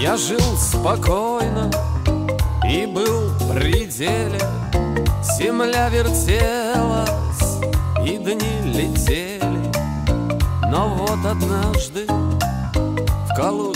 Я жил спокойно и был в пределе. Земля вертелась и дни летели. Но вот однажды в Калуге